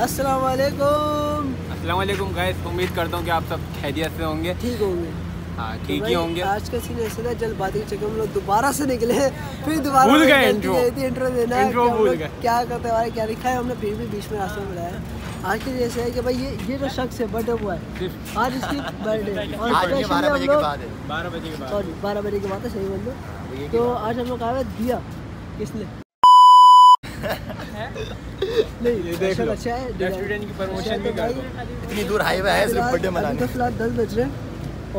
अस्सलाम वालेकुम अस्सलाम वालेकुम गाइस उम्मीद करता हूँ कि आप सब खैरियत से होंगे। ठीक होंगे। हाँ तो ठीक ही होंगे। आज का सीन ऐसा था जल्दबाजी के चक्कर में हम लोग दोबारा से निकले फिर दोबारा भूल गए थी इंट्रो देना है हम भूल गए। क्या करते हमारे क्या लिखा है हमने फिर भी बीच में रास्ते में बुलाया आज के जैसे है कि भाई ये ये जो शख्स है बर्थडे हुआ है। आज इसकी बर्थडे और आज बारह बजे के बाद है। बारह बजे के बाद। सॉरी बारह बजे के बाद है सही बोल दो तो आज हम लोग आए दिया। किसने? नहीं ये देख लो। अच्छा है रेस्टोरेंट की promotion भी कर दो। इतनी दूर हाईवे है सिर्फ़ बर्थडे मनाने। तो फ़िलहाल दस बज रहे हैं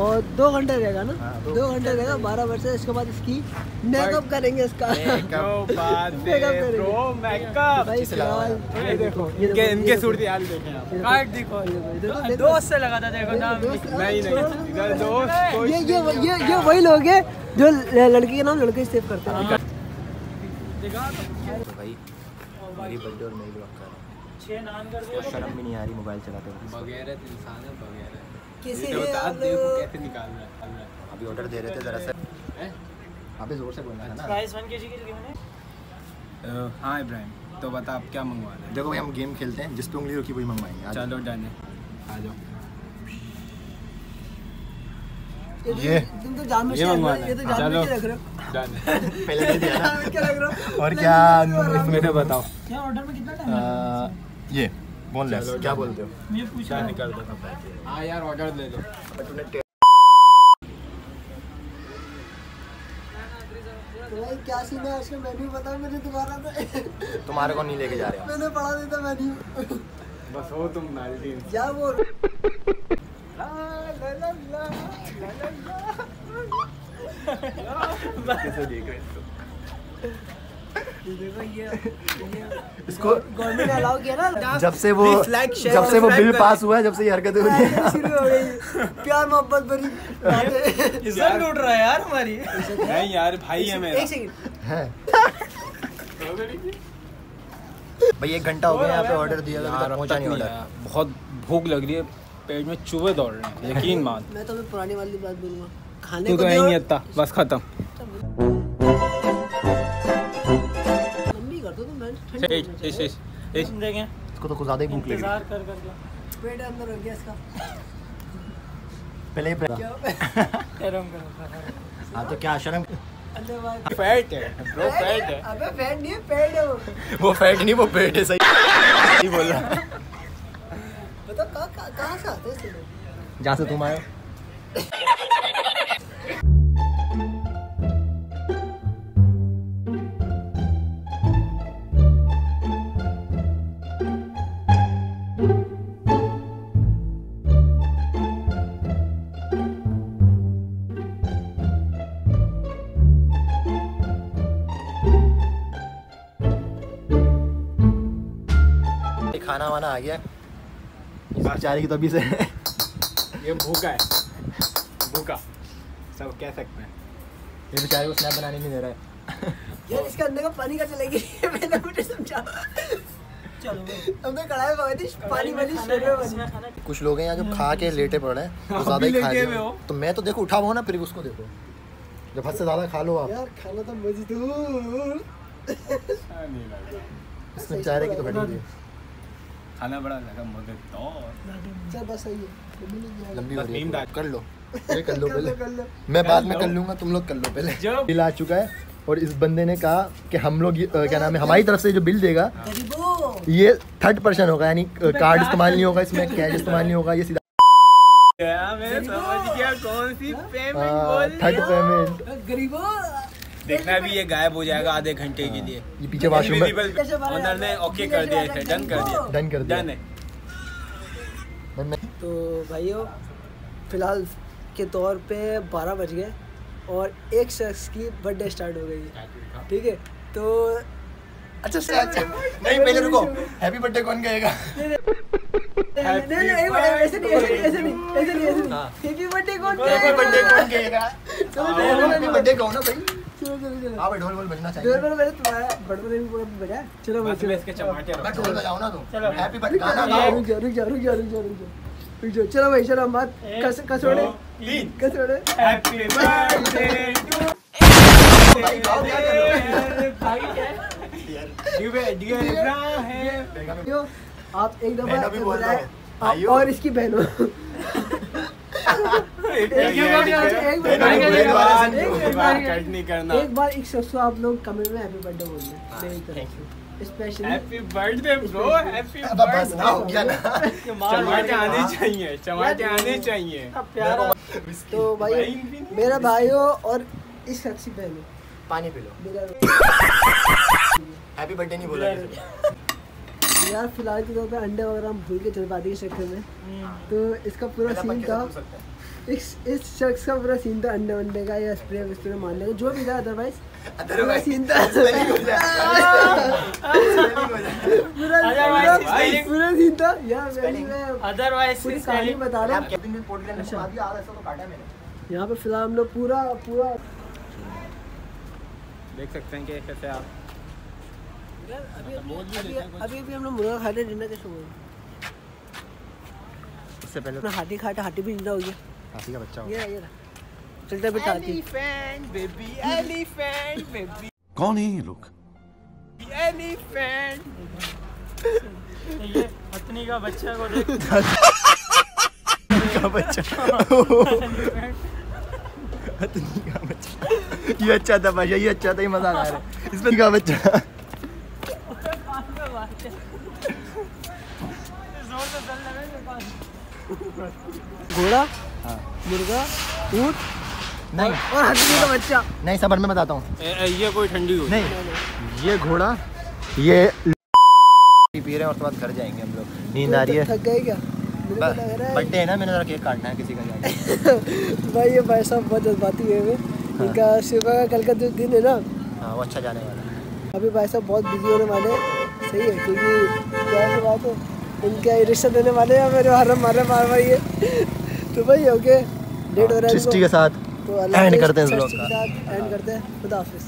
और दो घंटे रहेगा ना? हाँ, दो घंटे। रहेगा बारह बजे इसके बाद इसकी मेकअप करेंगे इसका। जो बात करेंगे। भाई फ़िलहाल ये देखो इनके देखें देखो। देखो। दोस्त से लगा था देखो नाम। नहीं नहीं दोस्त ये ये ये ये वही लोग हैं जो लड़की के नाम लड़के सेव करते हैं। तो भाई मेरी बर्थडे और मेरी ब्लॉग कर रहा हूँ शर्म भी नहीं आ रही मोबाइल चलाते वक्त। बगैरत इंसान है बगैरत किसी तो ने आप कैसे निकाल रहा है अभी ऑर्डर दे रहे थे जरा सा। हैं? अभी ज़ोर से बोलना है ना? हाँ? इब्राहिम तो बता आप क्या मंगवाना है? देखो भाई हम गेम खेलते हैं जिस पे उंगली रुकी वही मंगवाएँगे चलो डन है। आ जाओ। ये तो- ये। तुम तो जान ये मंगवाना ये तो है। जान चलो। रहे हो। डन पहले दे दिया ना। जान के रख और क्या मेरे बताओ? क्या ऑर्डर में कितना टाइम ये बोनलेस चलो, क्या बोलते हो? ये पूछ डन कर दो हाँ यार ऑर्डर दे दो। भाई क्या सीन है? उसका मेन्यू बता मुझे दोबारा से। तुम्हारे को नहीं लेके जा रहे मैंने पढ़ा देता मेन्यू बस हो तुम नाइनटीन क्या बोल कैसे देख रहे हो देखो ये इसको गवर्नमेंट ने अलाउ किया ना जब से वो जब से वो बिल पास हुआ है जब से ये हरकतें हो रही है। शुरू हो गई। प्यार मोहब्बत भरी इज़्ज़त लूट रहा है यार हमारी। नहीं यार भाई है मेरा। एक सेकंड। है। भाई एक घंटा हो गया यहाँ पे ऑर्डर दिया अभी तक पहुँचा नहीं नहीं ऑर्डर बहुत भूख लग रही है पेट में चूहे दौड़ रहे हैं। यकीन मान मैं तो पुरानी वाली बात बोलूँगा। खाने तू को तो नहीं आता बस खत्म। इसको तो कुछ ज़्यादा ही भूख लगी। पेट अंदर हो गया इसका। पहले ही हाँ तो क्या शर्म? फैट है ब्रो फैट है। अबे फैट नहीं है पेट है वो। वो फैट नहीं वो पेट है सही। सही बोल रहा। बताओ कहाँ कहाँ कहाँ से आते हैं जहाँ से तुम आए खाना वाना आ गया। इस बेचारे की तभी से। ये भूखा है। भूखा। सब कह सकते हैं। ये बेचारे को स्नैप बनाने नहीं दे रहा है। यार इसके अंदर का पानी का चलेगी? मैंने मुझे समझा। कुछ लोग हैं यहाँ जो खा के लेटे पड़े हैं तो ज़्यादा ही खा हो। तो मैं तो देखो उठा हुआ ना फिर उसको देखो। जब हद से ज़्यादा खा लो आप। यार खाना तो मजदूर इसमें बेचारे की तो है। खाना बड़ा लगा मगर तो चल बस सही है लंबी हो रही है कर लो। ये कर लो पहले। मैं बाद में कर लूँगा तुम लोग कर लो पहले। बिल आ चुका है और इस बंदे ने कहा कि हम लोग ये- क्या नाम है हमारी तरफ़ से जो बिल देगा ये थर्ड पर्सन होगा यानी कार्ड इस्तेमाल नहीं होगा इसमें कैश इस्तेमाल नहीं होगा ये सीधा मैं समझ गया कौन सी पेमेंट बोल थर्ड पेमेंट गरीबो। देखना भी ये गायब हो जाएगा आधे घंटे के लिए। ये पीछे वॉशरूम में ओनर ने ओके कर दिया इसे डन कर दिया। डन कर दिया। डन है। तो भाइयों फ़िलहाल के तौर पे बारह बज गए और एक शख्स की बर्थडे स्टार्ट हो गई। ठीक है? तो अच्छा से अच्छा। नहीं पहले रुको। हैप्पी बर्थडे कौन कहेगा? नहीं नहीं नहीं, ऐसे नहीं ऐसे नहीं ऐसे नहीं ऐसे नहीं हैप्पी बर्थडे कौन कहेगा? हैप्पी बर्थडे कौन कहेगा? हैप्पी बर्थडे कहो ना भाई। हाँ भाई ढोल बोल बजना चाहिए। बार मैंने तुम्हारा बर्थडे भी पूरा बजाया चलो बस में इसके चमाटे ढोल बजाओ ना तुम। चलो। हैप्पी बर्थडे गाना गाओ। रुक जाओ रुक जाओ रुक जाओ रुक जाओ रुक जाओ रुक जाओ चलो भाई चलो मत। कस कसोड़े तीन। कसोड़े हैप्पी बर्थडे टू भाई गाओ क्या कर रहे हो भाई क्या डियर डियर इब्राहिम यो आप एक दफ़ा। और इसकी बहनों। एक बार एक आप लोग कमेंट में हैप्पी बर्थडे बोल दें मेरी तरफ़ से। Specially happy birthday bro happy अब बस ना हो गया ना? चमाटे आने चाहिए चमाटे आने चाहिए। प्यारा तो भाई मेरा भाइयों और इस शख्स बहनों पानी पी लो। मेरा हैप्पी बर्थडे नहीं बोला। यार फ़िलहाल के तौर पे अंडे वगैरह हम भूल के जज्बाती के चक्कर में तो इसका पूरा सीन था हैं? इस इस शख्स का पूरा सीन था अंडे वंडे का या स्प्रे विस्प्रे मारने का जो भी था अदरवाइज़ पूरा सीन था हो हो। पूरा पूरा पूरा सीन था यार पूरी बता रहा हूँ तो। यहाँ पे फ़िलहाल हम लोग पूरा पूरा देख सकते हैं कि कैसे आप अभी अभी अभी अभी अभी हम लोग मुर्गा खा रहे डिनर के समय इससे पहले अपना हाथी खाटा हाथी भी ज़िंदा हो गया। हाथी का बच्चा हो। ये रहा, ये रहा। चलते फिर हाथी एलिफेंट बेबी एलिफेंट बेबी कौन है ये लोग? एलिफेंट ये पत्नी का बच्चा को देख का बच्चा। हाथी का बच्चा। ये अच्छा था भाई ये अच्छा था ये मज़ा आ रहा है। इसमें का बच्चा। घोड़ा हाँ। मुर्गा ऊँट। नहीं। और हाथी का बच्चा। नहीं सबर में बताता हूँ। ये कोई ठंडी हो नहीं ये घोड़ा ये पी रहे हैं और उसके बाद घर जाएँगे हम लोग। नींद आ रही है। थक गए क्या? मुझे तो लग रहा है। बर्थडे है ना मैंने जरा केक काटना है किसी का भाई ये भाई साहब बहुत जज्बाती हुए हुए इनका सुबह का कल का जो दिन है ना। हाँ वो अच्छा जाने वाला है। अभी भाई साहब बहुत बिज़ी होने वाले सही है क्योंकि क्या बात है। इनका रिश्ता देने वाले हैं मेरे हर मारे मार भाई है। तो भाई ओके डेट हो रहा है के साथ तो एंड करते हैं इस ब्लॉग का। एंड करते हैं। खुदा हाफिज़।